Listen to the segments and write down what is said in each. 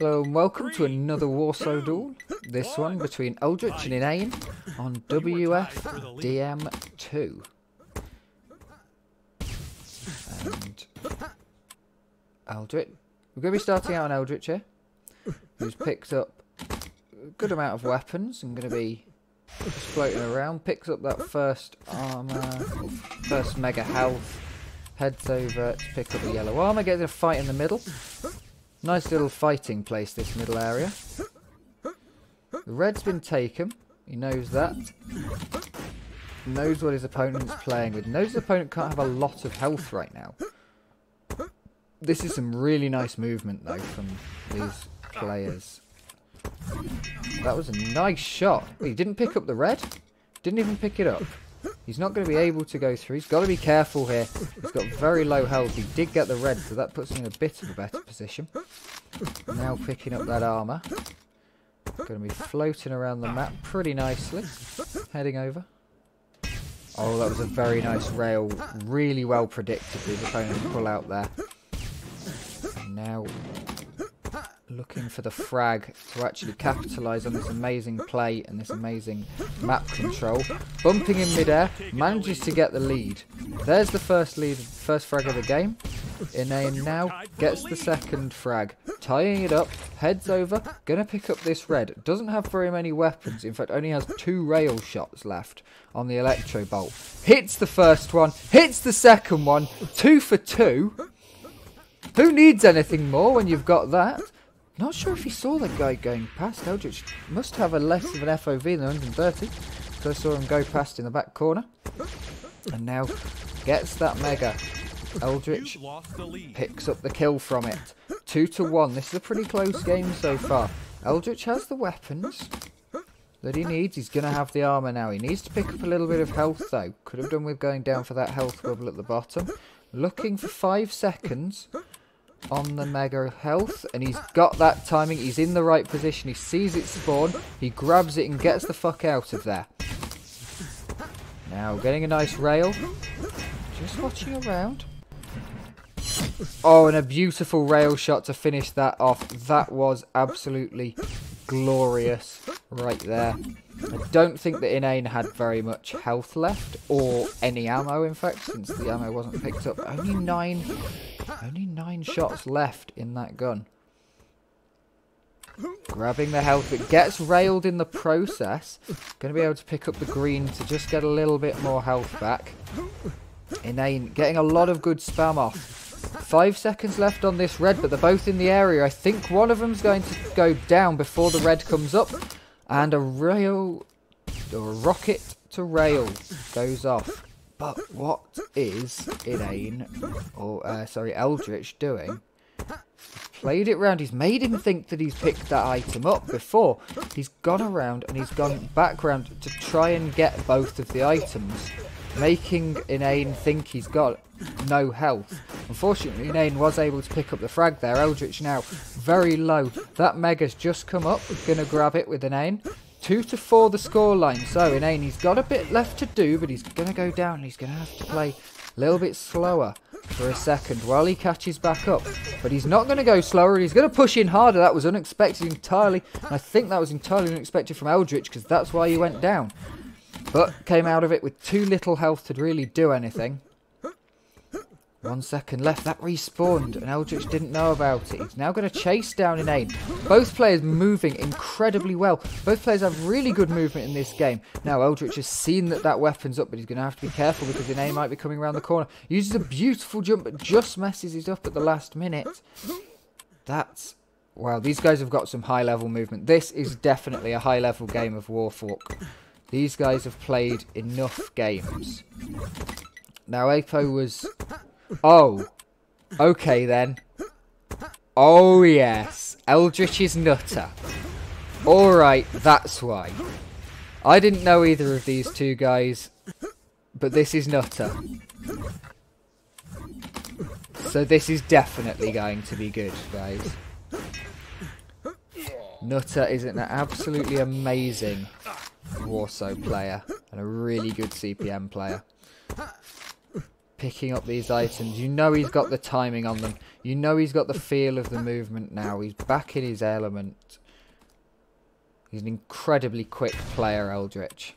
Hello and welcome to another Warsow duel. This one between Eldritch and Inane on WFDM2. And Eldritch. We're going to be starting out on Eldritch here, who's picked up a good amount of weapons and going to be just floating around. Picks up that first armour, first mega health, heads over to pick up the yellow armour, gets a fight in the middle. Nice little fighting place, this middle area. The red's been taken. He knows that. Knows what his opponent's playing with. Knows his opponent can't have a lot of health right now. This is some really nice movement, though, from these players. That was a nice shot. he didn't pick up the red. Didn't even pick it up. He's not going to be able to go through. He's got to be careful here. He's got very low health. He did get the red, so that puts him in a bit of a better position. Now picking up that armour. Going to be floating around the map pretty nicely. Heading over. Oh, that was a very nice rail. Really well predicted his opponent pull out there. Now looking for the frag to actually capitalise on this amazing play and this amazing map control. Bumping in midair, manages to get the lead. There's the first lead, first frag of the game. Inane now gets the second frag. Tying it up, heads over, gonna pick up this red. Doesn't have very many weapons, in fact only has two rail shots left on the electro bolt. Hits the first one, hits the second one, two for two. Who needs anything more when you've got that? Not sure if he saw that guy going past. Eldritch must have a less of an FOV than 130. So I saw him go past in the back corner. And now gets that mega. Eldritch picks up the kill from it. Two to one. This is a pretty close game so far. Eldritch has the weapons that he needs. He's going to have the armour now. He needs to pick up a little bit of health though. Could have done with going down for that health bubble at the bottom. Looking for five seconds on the mega health and he's got that timing. He's in the right position. He sees it spawn he grabs it and gets the fuck out of there. Now getting a nice rail. Just watching around. Oh and a beautiful rail shot to finish that off. That was absolutely glorious right there. I don't think that Inane had very much health left, or any ammo in fact, since the ammo wasn't picked up. Only nine only nine shots left in that gun. Grabbing the health, but gets railed in the process. Going to be able to pick up the green to just get a little bit more health back. Inane getting a lot of good spam off. Five seconds left on this red, but they're both in the area. I think one of them's going to go down before the red comes up. And a rail, or a rocket to rail goes off. But what is Inane, or uh, sorry, Eldritch doing? Played it round. He's made him think that he's picked that item up before. He's gone around and he's gone back round to try and get both of the items, making Inane think he's got no health. Unfortunately, Inane was able to pick up the frag there. Eldritch now very low. That Mega's just come up. Gonna grab it with Inane. Two to four the scoreline. So Inane, he's got a bit left to do, but he's going to go down. He's going to have to play a little bit slower for a second while he catches back up. But he's not going to go slower. He's going to push in harder. That was unexpected entirely. And I think that was entirely unexpected from Eldritch because that's why he went down. But came out of it with too little health to really do anything. One second left. That respawned, and Eldritch didn't know about it. He's now going to chase down Inane. Both players moving incredibly well. Both players have really good movement in this game. Now, Eldritch has seen that that weapon's up, but he's going to have to be careful because Inane might be coming around the corner. Uses a beautiful jump, but just messes it up at the last minute. That's... Wow, these guys have got some high-level movement. This is definitely a high-level game of Warfork. These guys have played enough games. Now, Apo was Oh. Okay then. Oh yes. Eldritch is nutter. Alright, that's why. I didn't know either of these two guys, but this is nutter. So this is definitely going to be good, guys. Nutter is an absolutely amazing Warsow player and a really good CPM player. Picking up these items. You know he's got the timing on them. You know he's got the feel of the movement now. He's back in his element. He's an incredibly quick player, Eldritch.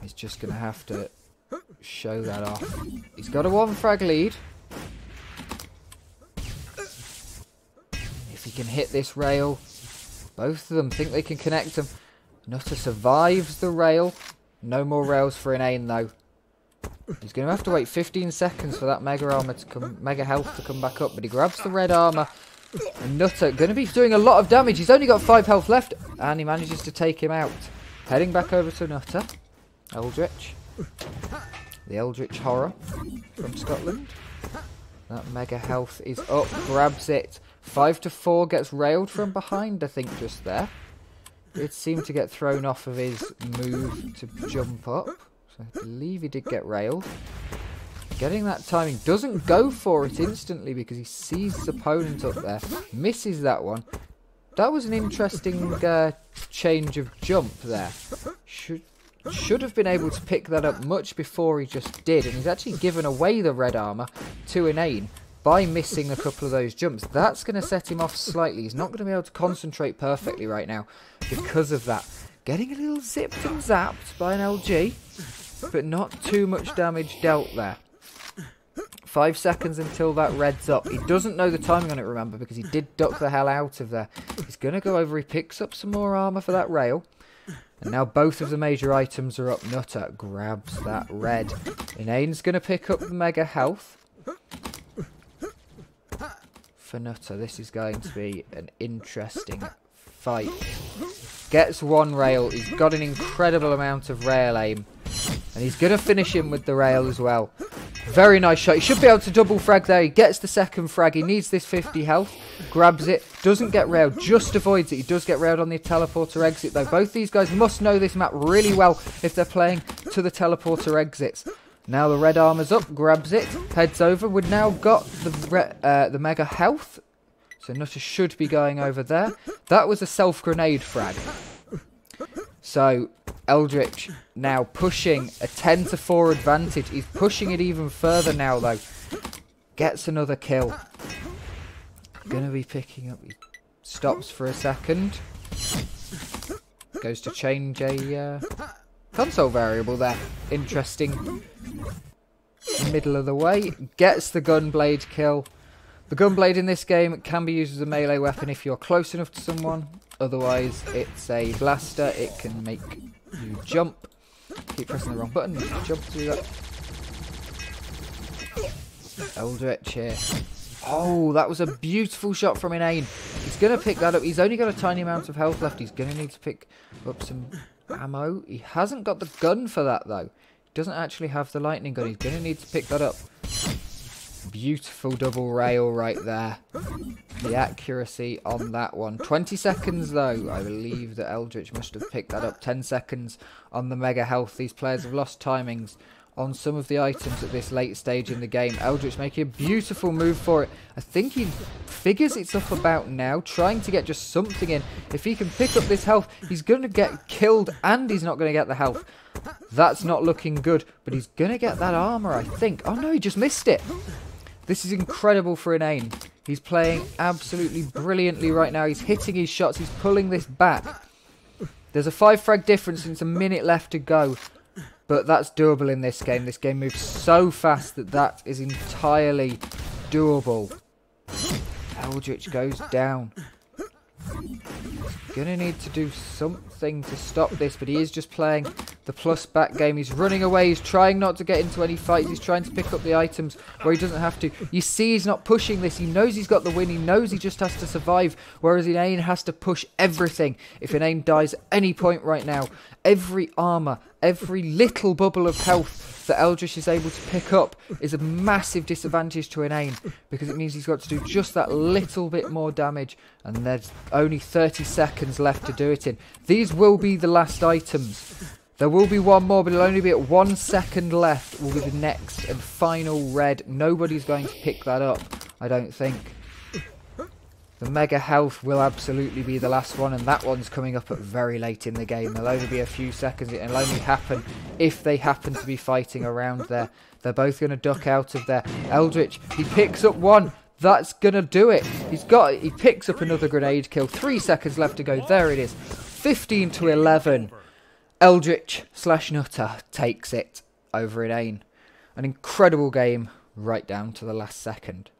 He's just going to have to show that off. He's got a one frag lead. If he can hit this rail, both of them think they can connect them. Nutter survives the rail. No more rails for Inane though. He's going to have to wait 15 seconds for that Mega Armor to come, Mega Health to come back up, but he grabs the red armor. And Nutter going to be doing a lot of damage. He's only got 5 health left, and he manages to take him out. Heading back over to Nutter. Eldritch. The Eldritch Horror from Scotland. That Mega Health is up, grabs it. 5 to 4 gets railed from behind, I think, just there. It seemed to get thrown off of his move to jump up. So I believe he did get railed. Getting that timing. Doesn't go for it instantly because he sees his opponent up there. Misses that one. That was an interesting uh, change of jump there. Should should have been able to pick that up much before he just did. And he's actually given away the red armor to Inane by missing a couple of those jumps. That's going to set him off slightly. He's not going to be able to concentrate perfectly right now because of that. Getting a little zipped and zapped by an LG but not too much damage dealt there. Five seconds until that red's up. He doesn't know the timing on it, remember, because he did duck the hell out of there. He's going to go over. He picks up some more armor for that rail. And now both of the major items are up. Nutter grabs that red. Inane's going to pick up the mega health. For Nutter, this is going to be an interesting fight. Gets one rail. He's got an incredible amount of rail aim. And he's going to finish him with the rail as well. Very nice shot. He should be able to double frag there. He gets the second frag. He needs this 50 health. Grabs it. Doesn't get railed. Just avoids it. He does get railed on the teleporter exit though. Both these guys must know this map really well if they're playing to the teleporter exits. Now the red armor's up. Grabs it. Heads over. We've now got the, uh, the mega health. So Nutter should be going over there. That was a self-grenade frag. So Eldritch now pushing a 10 to 4 advantage. He's pushing it even further now though. Gets another kill. Gonna be picking up. He stops for a second. Goes to change a uh, console variable there. Interesting. Middle of the way. Gets the gunblade kill. The gunblade in this game can be used as a melee weapon if you're close enough to someone. Otherwise, it's a blaster. It can make you jump. Keep pressing the wrong button. Jump to that. Eldritch here. Oh, that was a beautiful shot from Inane. He's going to pick that up. He's only got a tiny amount of health left. He's going to need to pick up some ammo. He hasn't got the gun for that, though. He doesn't actually have the lightning gun. He's going to need to pick that up. Beautiful double rail right there. The accuracy on that one. 20 seconds though. I believe that Eldritch must have picked that up. 10 seconds on the mega health. These players have lost timings on some of the items at this late stage in the game. Eldritch making a beautiful move for it. I think he figures it's up about now, trying to get just something in. If he can pick up this health, he's going to get killed and he's not going to get the health. That's not looking good, but he's going to get that armor, I think. Oh no, he just missed it. This is incredible for Inane. He's playing absolutely brilliantly right now. He's hitting his shots. He's pulling this back. There's a five frag difference and it's a minute left to go. But that's doable in this game. This game moves so fast that that is entirely doable. Eldritch goes down. Gonna need to do something to stop this, but he is just playing the plus back game. He's running away. He's trying not to get into any fights. He's trying to pick up the items where he doesn't have to. You see he's not pushing this. He knows he's got the win. He knows he just has to survive, whereas Inane has to push everything. If Inane dies at any point right now, every armor, every little bubble of health that Eldritch is able to pick up is a massive disadvantage to Inane because it means he's got to do just that little bit more damage and there's only 30 seconds left to do it in. These will be the last items. There will be one more, but it'll only be at one second left will be the next and final red. Nobody's going to pick that up, I don't think. The Mega Health will absolutely be the last one, and that one's coming up at very late in the game. There'll only be a few seconds. It'll only happen if they happen to be fighting around there. They're both going to duck out of there. Eldritch, he picks up one. That's going to do it. He's got. He picks up another grenade kill. Three seconds left to go. There it is. 15 to 11. Eldritch slash Nutter takes it over Inane. An incredible game right down to the last second.